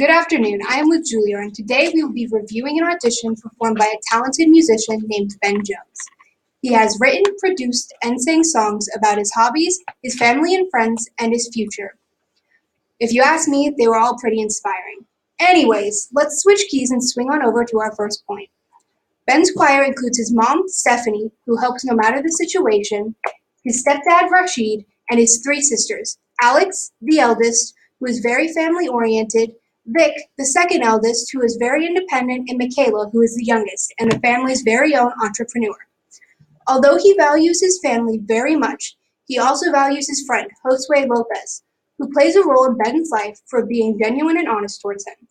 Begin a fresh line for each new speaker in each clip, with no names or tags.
Good afternoon, I am with Julia, and today we will be reviewing an audition performed by a talented musician named Ben Jones. He has written, produced, and sang songs about his hobbies, his family and friends, and his future. If you ask me, they were all pretty inspiring. Anyways, let's switch keys and swing on over to our first point. Ben's choir includes his mom, Stephanie, who helps no matter the situation, his stepdad, Rashid, and his three sisters, Alex, the eldest, who is very family oriented, Vic, the second eldest, who is very independent, and Michaela, who is the youngest and the family's very own entrepreneur. Although he values his family very much, he also values his friend, Josue Lopez, who plays a role in Ben's life for being genuine and honest towards him.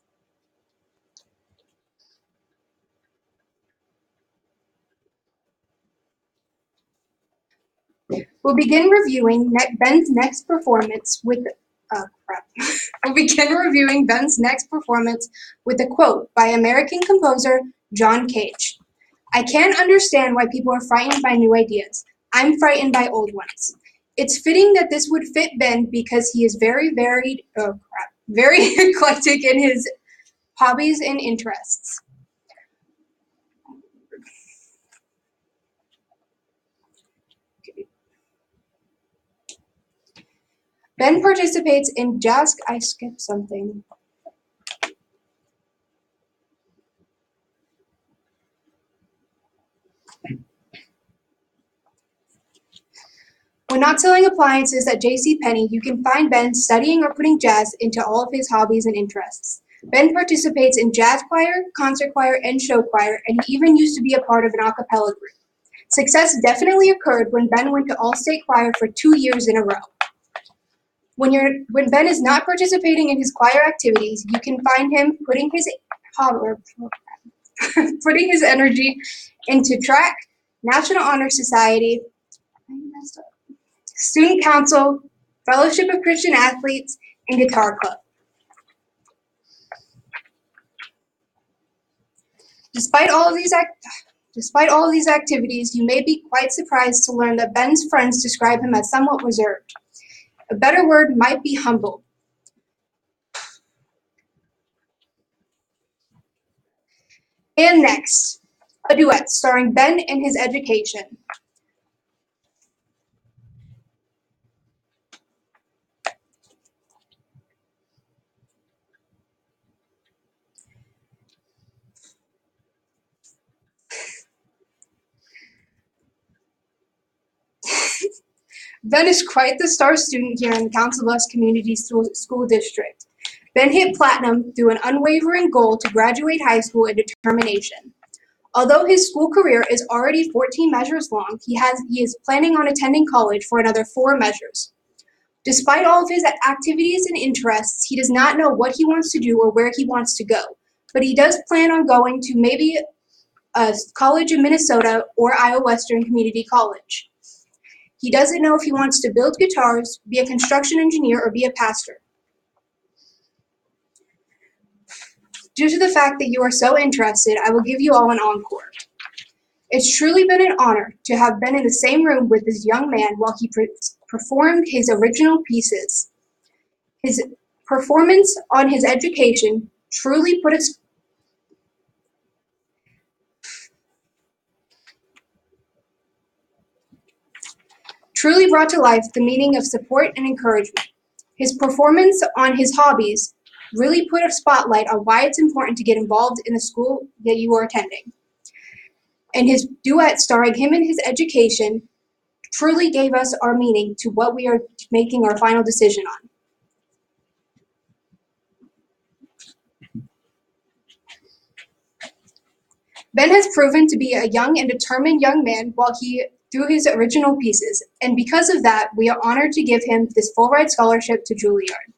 We'll begin reviewing Ben's next performance with uh, crap. we'll begin reviewing Ben's next performance with a quote by American composer John Cage. I can't understand why people are frightened by new ideas. I'm frightened by old ones. It's fitting that this would fit Ben because he is very varied, oh crap, very eclectic in his hobbies and interests. Ben participates in jazz. I skipped something. When not selling appliances at JCPenney, you can find Ben studying or putting jazz into all of his hobbies and interests. Ben participates in jazz choir, concert choir, and show choir, and he even used to be a part of an a cappella group. Success definitely occurred when Ben went to All-State Choir for two years in a row. When you're when Ben is not participating in his choir activities, you can find him putting his putting his energy into track, National Honor Society, Student Council, Fellowship of Christian Athletes, and Guitar Club. Despite all of these act- despite all of these activities, you may be quite surprised to learn that Ben's friends describe him as somewhat reserved. A better word might be humble. And next, a duet starring Ben and his education. Ben is quite the star student here in the Council Bluffs Community School District. Ben hit platinum through an unwavering goal to graduate high school and determination. Although his school career is already 14 measures long, he has he is planning on attending college for another four measures. Despite all of his activities and interests, he does not know what he wants to do or where he wants to go. But he does plan on going to maybe a college in Minnesota or Iowa Western Community College. He doesn't know if he wants to build guitars, be a construction engineer, or be a pastor. Due to the fact that you are so interested, I will give you all an encore. It's truly been an honor to have been in the same room with this young man while he pre- performed his original pieces. His performance on his education truly put a truly brought to life the meaning of support and encouragement. His performance on his hobbies really put a spotlight on why it's important to get involved in the school that you are attending. And his duet starring him and his education truly gave us our meaning to what we are making our final decision on. Ben has proven to be a young and determined young man while he through his original pieces, and because of that, we are honored to give him this full ride scholarship to Juilliard.